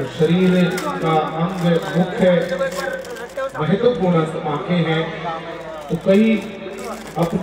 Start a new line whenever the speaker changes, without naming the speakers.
तो शरीर का अंग मुख्य महत्वपूर्ण आँखें हैं। तो कई अपनी